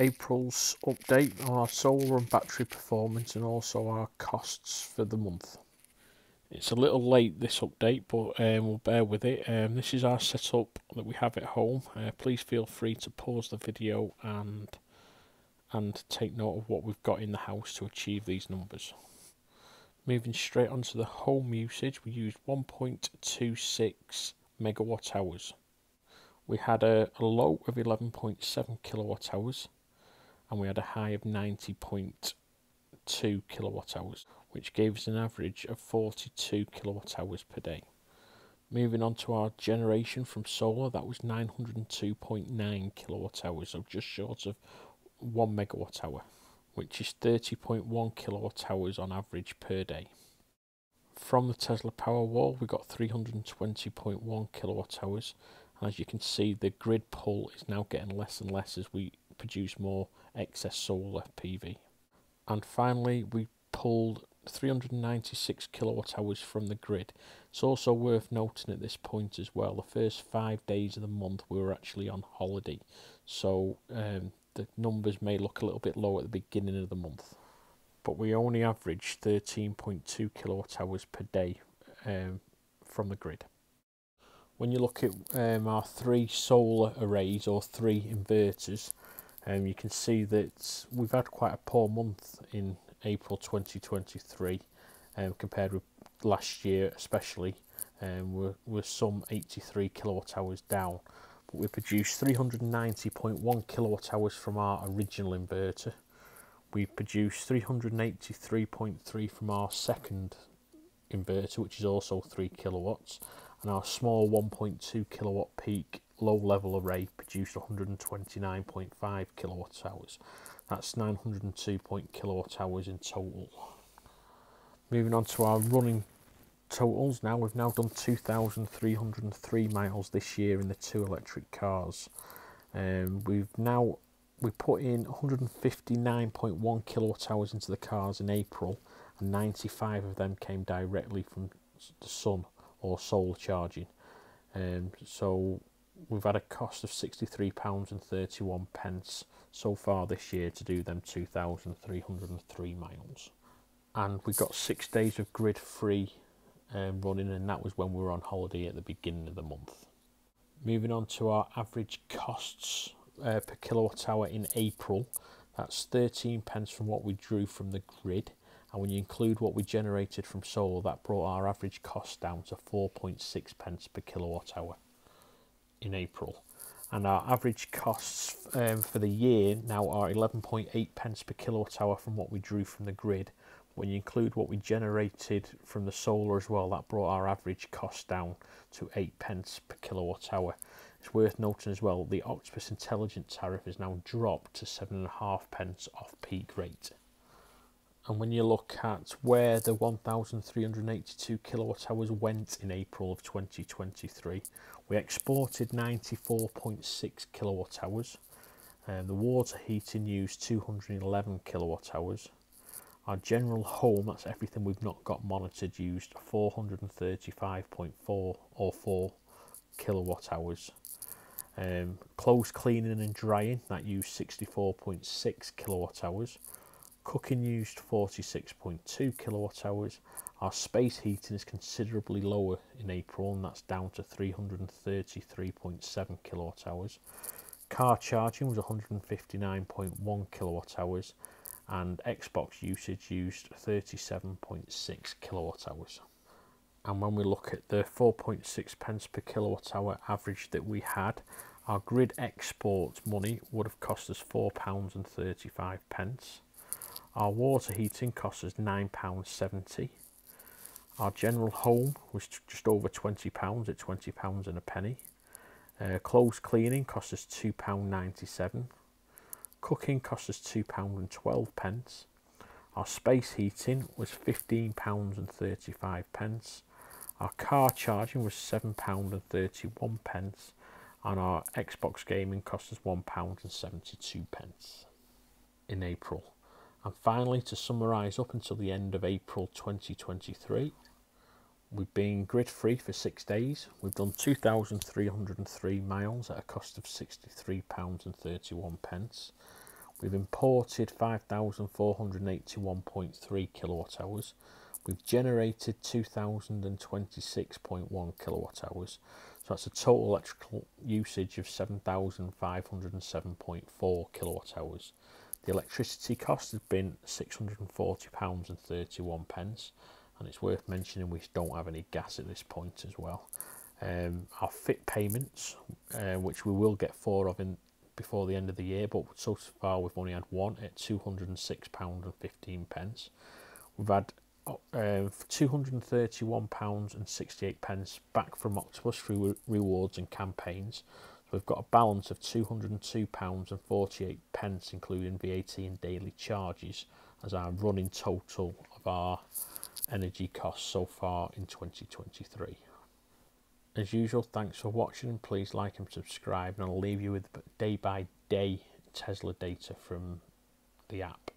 April's update on our solar and battery performance and also our costs for the month. It's a little late this update, but um, we'll bear with it. Um, this is our setup that we have at home. Uh, please feel free to pause the video and and take note of what we've got in the house to achieve these numbers. Moving straight onto the home usage, we used 1.26 megawatt hours. We had a, a low of 11.7 kilowatt hours and we had a high of 90.2 kilowatt hours, which gave us an average of 42 kilowatt hours per day. Moving on to our generation from solar, that was 902.9 kilowatt hours, so just short of 1 megawatt hour, which is 30.1 kilowatt hours on average per day. From the Tesla Powerwall, we got 320.1 kilowatt hours, and as you can see, the grid pull is now getting less and less as we produce more excess solar PV. And finally, we pulled 396 kilowatt hours from the grid. It's also worth noting at this point as well, the first five days of the month we were actually on holiday, so um, the numbers may look a little bit low at the beginning of the month. But we only averaged 13.2 kilowatt hours per day um, from the grid. When you look at um, our three solar arrays or three inverters, um, you can see that we've had quite a poor month in April 2023 um, compared with last year especially. Um, we're, we're some 83 kilowatt hours down but we produced 390.1 kilowatt hours from our original inverter. We produced 383.3 from our second inverter which is also 3 kilowatts and our small 1.2 kilowatt peak low level array produced 129.5 kilowatt hours. That's 902 kilowatt hours in total. Moving on to our running totals now, we've now done 2,303 miles this year in the two electric cars. Um, we've now we put in 159.1 kilowatt hours into the cars in April, and 95 of them came directly from the sun or solar charging. Um, so we've had a cost of £63 and 31 pence so far this year to do them 2,303 miles. And we got six days of grid free um, running, and that was when we were on holiday at the beginning of the month. Moving on to our average costs uh, per kilowatt hour in April, that's 13 pence from what we drew from the grid. And when you include what we generated from solar, that brought our average cost down to 4.6 pence per kilowatt hour in April. And our average costs um, for the year now are 11.8 pence per kilowatt hour from what we drew from the grid. When you include what we generated from the solar as well, that brought our average cost down to 8 pence per kilowatt hour. It's worth noting as well the Octopus Intelligent tariff is now dropped to 7.5 pence off peak rate. And when you look at where the 1,382 kilowatt hours went in April of 2023, we exported 94.6 kilowatt hours. Uh, the water heating used 211 kilowatt hours. Our general home, that's everything we've not got monitored, used 435.4 or 4 kilowatt hours. Um, clothes cleaning and drying, that used 64.6 kilowatt hours. Cooking used 46.2 kilowatt hours. Our space heating is considerably lower in April and that's down to 333.7 kilowatt hours. Car charging was 159.1 kilowatt hours and Xbox usage used 37.6 kilowatt hours. And when we look at the 4.6 pence per kilowatt hour average that we had, our grid export money would have cost us £4.35. our water heating cost us £9.70. Our general home was just over £20 at £20 and a penny. Uh, clothes cleaning cost us £2.97. Cooking cost us £2.12. pence. Our space heating was £15.35. pence. Our car charging was £7.31. pence. And our Xbox gaming cost us £1.72 pence in April. And finally, to summarise up until the end of April 2023, we've been grid free for six days. We've done 2,303 miles at a cost of £63.31. We've imported 5,481.3 kilowatt hours. We've generated 2,026.1 kilowatt hours. So that's a total electrical usage of 7,507.4 kilowatt hours. The electricity cost has been £640.31 pence, and it's worth mentioning we don't have any gas at this point as well. Um, our FIT payments, uh, which we will get four of in before the end of the year, but so far we've only had one at £206.15. pence. We've had uh, £231.68 pence back from Octopus through rewards and campaigns. We've got a balance of £202.48, pence, including VAT and daily charges, as our running total of our energy costs so far in 2023. As usual, thanks for watching please like and subscribe and I'll leave you with day by day Tesla data from the app.